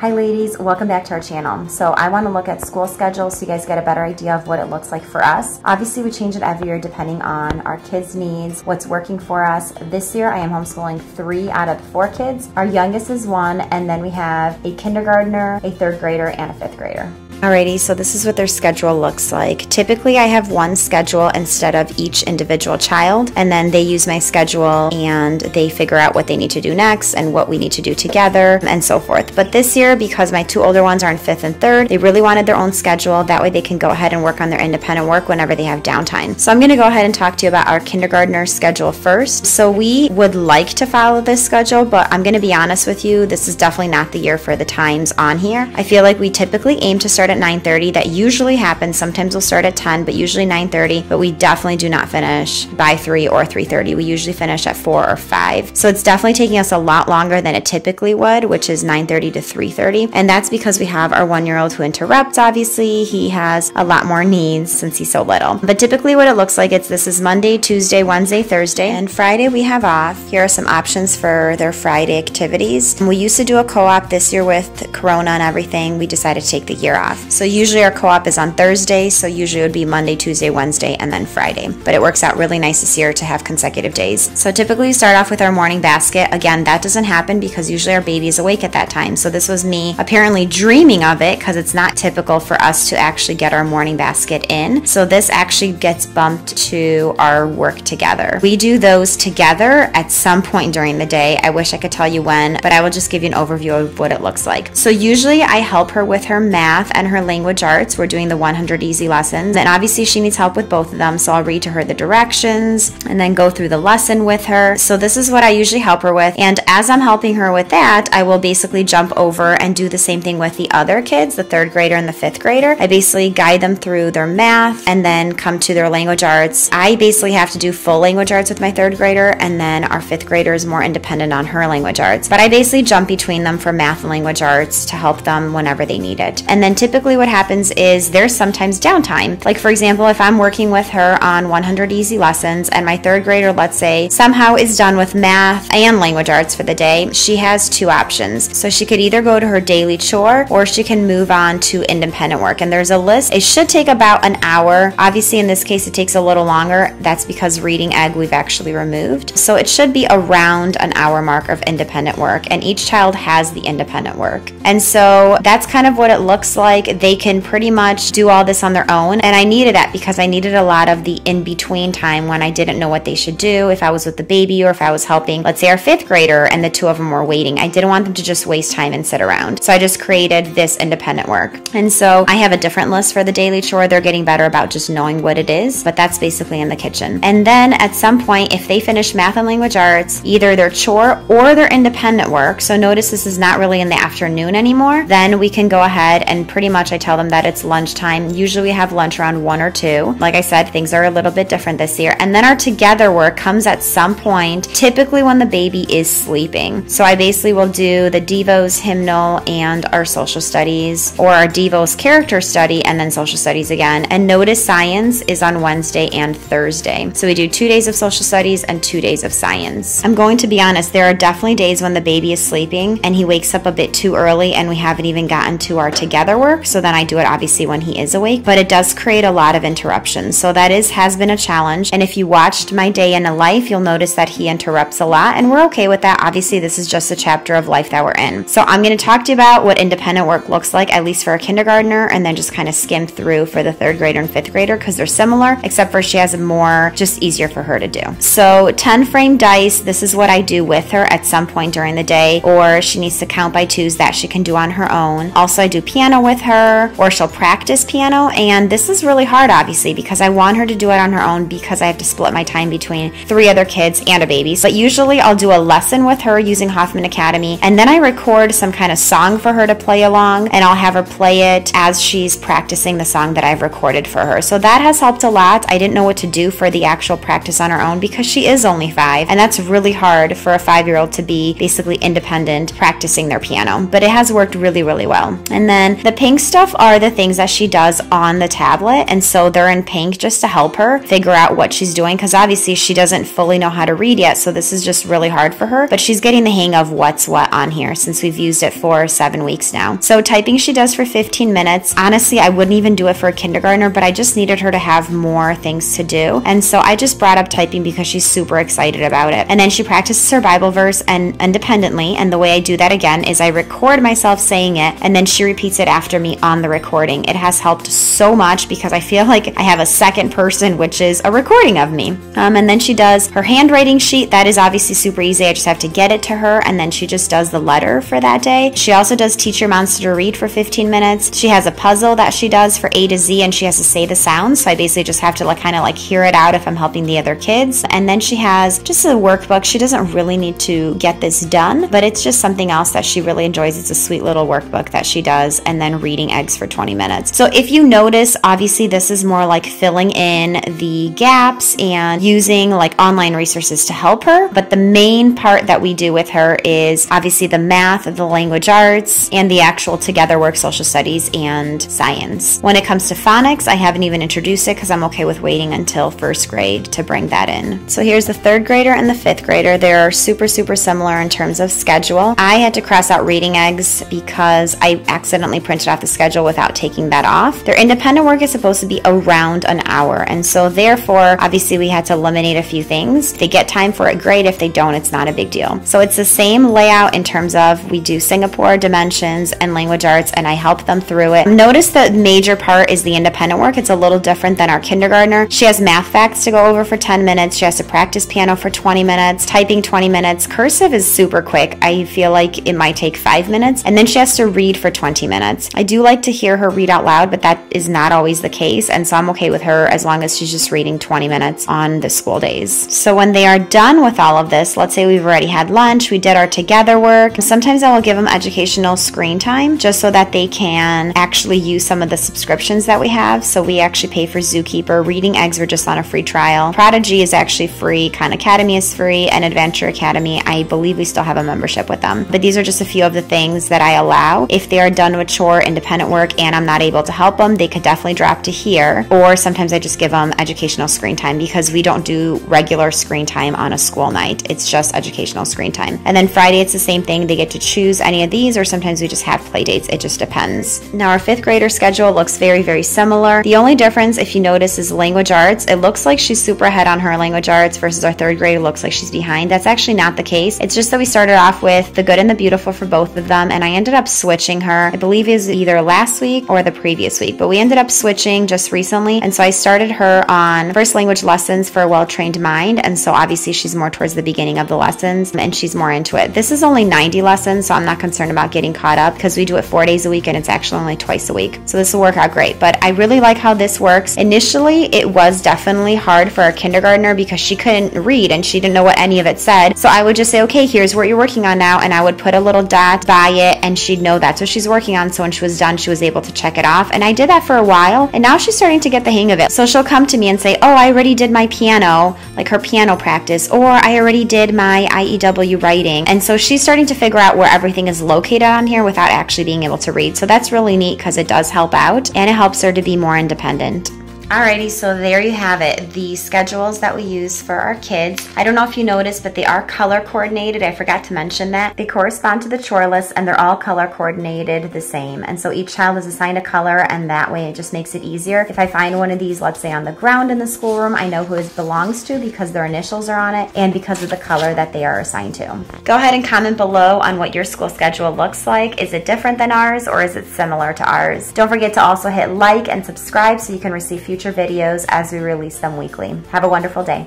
Hi ladies, welcome back to our channel. So I want to look at school schedules so you guys get a better idea of what it looks like for us. Obviously we change it every year depending on our kids' needs, what's working for us. This year I am homeschooling three out of four kids. Our youngest is one and then we have a kindergartner, a third grader, and a fifth grader. Alrighty, so this is what their schedule looks like. Typically, I have one schedule instead of each individual child, and then they use my schedule and they figure out what they need to do next and what we need to do together and so forth. But this year, because my two older ones are in fifth and third, they really wanted their own schedule. That way, they can go ahead and work on their independent work whenever they have downtime. So, I'm going to go ahead and talk to you about our kindergartner schedule first. So, we would like to follow this schedule, but I'm going to be honest with you, this is definitely not the year for the times on here. I feel like we typically aim to start start at 9.30. That usually happens. Sometimes we'll start at 10, but usually 9.30. But we definitely do not finish by 3 or 3.30. We usually finish at 4 or 5. So it's definitely taking us a lot longer than it typically would, which is 9.30 to 3.30. And that's because we have our one-year-old who interrupts, obviously. He has a lot more needs since he's so little. But typically what it looks like, it's this is Monday, Tuesday, Wednesday, Thursday, and Friday we have off. Here are some options for their Friday activities. We used to do a co-op this year with Corona and everything. We decided to take the year off. So usually our co-op is on Thursday, so usually it would be Monday, Tuesday, Wednesday, and then Friday. But it works out really nice this year to have consecutive days. So typically we start off with our morning basket. Again, that doesn't happen because usually our baby is awake at that time. So this was me apparently dreaming of it because it's not typical for us to actually get our morning basket in. So this actually gets bumped to our work together. We do those together at some point during the day. I wish I could tell you when, but I will just give you an overview of what it looks like. So usually I help her with her math and her language arts. We're doing the 100 easy lessons. And obviously, she needs help with both of them. So I'll read to her the directions and then go through the lesson with her. So this is what I usually help her with. And as I'm helping her with that, I will basically jump over and do the same thing with the other kids, the third grader and the fifth grader. I basically guide them through their math and then come to their language arts. I basically have to do full language arts with my third grader, and then our fifth grader is more independent on her language arts. But I basically jump between them for math and language arts to help them whenever they need it. And then typically what happens is there's sometimes downtime. Like, for example, if I'm working with her on 100 easy lessons and my third grader, let's say, somehow is done with math and language arts for the day, she has two options. So she could either go to her daily chore or she can move on to independent work. And there's a list. It should take about an hour. Obviously, in this case, it takes a little longer. That's because reading egg we've actually removed. So it should be around an hour mark of independent work. And each child has the independent work. And so that's kind of what it looks like. They can pretty much do all this on their own. And I needed that because I needed a lot of the in between time when I didn't know what they should do, if I was with the baby or if I was helping, let's say, our fifth grader and the two of them were waiting. I didn't want them to just waste time and sit around. So I just created this independent work. And so I have a different list for the daily chore. They're getting better about just knowing what it is, but that's basically in the kitchen. And then at some point, if they finish math and language arts, either their chore or their independent work, so notice this is not really in the afternoon anymore, then we can go ahead and pretty much I tell them that it's lunchtime. Usually we have lunch around one or two. Like I said, things are a little bit different this year. And then our together work comes at some point, typically when the baby is sleeping. So I basically will do the Devos hymnal and our social studies or our Devos character study and then social studies again. And notice science is on Wednesday and Thursday. So we do two days of social studies and two days of science. I'm going to be honest, there are definitely days when the baby is sleeping and he wakes up a bit too early and we haven't even gotten to our together work. So then I do it obviously when he is awake, but it does create a lot of interruptions. So that is has been a challenge. And if you watched my day in a life, you'll notice that he interrupts a lot and we're okay with that. Obviously, this is just a chapter of life that we're in. So I'm going to talk to you about what independent work looks like, at least for a kindergartner, and then just kind of skim through for the third grader and fifth grader because they're similar, except for she has a more just easier for her to do. So 10 frame dice, this is what I do with her at some point during the day, or she needs to count by twos that she can do on her own. Also, I do piano with her, or she'll practice piano, and this is really hard, obviously, because I want her to do it on her own because I have to split my time between three other kids and a baby. But usually I'll do a lesson with her using Hoffman Academy, and then I record some kind of song for her to play along, and I'll have her play it as she's practicing the song that I've recorded for her. So that has helped a lot. I didn't know what to do for the actual practice on her own because she is only five, and that's really hard for a five year old to be basically independent practicing their piano. But it has worked really, really well. And then the ping pink stuff are the things that she does on the tablet, and so they're in pink just to help her figure out what she's doing because obviously she doesn't fully know how to read yet, so this is just really hard for her. But she's getting the hang of what's what on here since we've used it for seven weeks now. So typing she does for 15 minutes. Honestly, I wouldn't even do it for a kindergartner, but I just needed her to have more things to do. And so I just brought up typing because she's super excited about it. And then she practices her Bible verse and independently. And the way I do that again is I record myself saying it and then she repeats it after me on the recording. It has helped so much because I feel like I have a second person, which is a recording of me. Um, and then she does her handwriting sheet. That is obviously super easy. I just have to get it to her and then she just does the letter for that day. She also does teach your monster to read for 15 minutes. She has a puzzle that she does for A to Z and she has to say the sounds. So I basically just have to like kind of like hear it out if I'm helping the other kids. And then she has just a workbook. She doesn't really need to get this done, but it's just something else that she really enjoys. It's a sweet little workbook that she does and then reading eggs for 20 minutes. So if you notice, obviously this is more like filling in the gaps and using like online resources to help her. But the main part that we do with her is obviously the math, the language arts, and the actual together work social studies and science. When it comes to phonics, I haven't even introduced it because I'm okay with waiting until first grade to bring that in. So here's the third grader and the fifth grader. They're super, super similar in terms of schedule. I had to cross out reading eggs because I accidentally printed off the schedule without taking that off. Their independent work is supposed to be around an hour, and so therefore, obviously, we had to eliminate a few things. If they get time for it, great. If they don't, it's not a big deal. So it's the same layout in terms of we do Singapore, dimensions, and language arts, and I help them through it. Notice the major part is the independent work. It's a little different than our kindergartner. She has math facts to go over for 10 minutes. She has to practice piano for 20 minutes, typing 20 minutes. Cursive is super quick. I feel like it might take five minutes. And then she has to read for 20 minutes. I do like to hear her read out loud, but that is not always the case. And so I'm okay with her as long as she's just reading 20 minutes on the school days. So when they are done with all of this, let's say we've already had lunch, we did our together work. Sometimes I will give them educational screen time just so that they can actually use some of the subscriptions that we have. So we actually pay for Zookeeper. Reading Eggs, we're just on a free trial. Prodigy is actually free. Khan Academy is free. And Adventure Academy, I believe we still have a membership with them. But these are just a few of the things that I allow. If they are done with chore, independent work, and I'm not able to help them, they could definitely drop to here. Or sometimes I just give them educational screen time because we don't do regular screen time on a school night. It's just educational screen time. And then Friday, it's the same thing. They get to choose any of these, or sometimes we just have play dates. It just depends. Now, our fifth grader schedule looks very, very similar. The only difference, if you notice, is language arts. It looks like she's super ahead on her language arts versus our third grade. It looks like she's behind. That's actually not the case. It's just that we started off with the good and the beautiful for both of them, and I ended up switching her. I believe is either last week or the previous week, but we ended up switching just recently, and so I started her on first language lessons for a well-trained mind, and so obviously she's more towards the beginning of the lessons, and she's more into it. This is only 90 lessons, so I'm not concerned about getting caught up because we do it four days a week, and it's actually only twice a week. So this will work out great. But I really like how this works. Initially, it was definitely hard for our kindergartner because she couldn't read and she didn't know what any of it said. So I would just say, okay, here's what you're working on now, and I would put a little dot by it, and she'd know that's what she's working on. So when she done, she was able to check it off. And I did that for a while, and now she's starting to get the hang of it. So she'll come to me and say, oh, I already did my piano, like her piano practice, or I already did my IEW writing. And so she's starting to figure out where everything is located on here without actually being able to read. So that's really neat because it does help out and it helps her to be more independent. Alrighty, so there you have it. The schedules that we use for our kids. I don't know if you noticed, but they are color coordinated. I forgot to mention that. They correspond to the chore list and they're all color coordinated the same. And so each child is assigned a color and that way it just makes it easier. If I find one of these, let's say on the ground in the schoolroom, I know who it belongs to because their initials are on it and because of the color that they are assigned to. Go ahead and comment below on what your school schedule looks like. Is it different than ours or is it similar to ours? Don't forget to also hit like and subscribe so you can receive future future videos as we release them weekly. Have a wonderful day.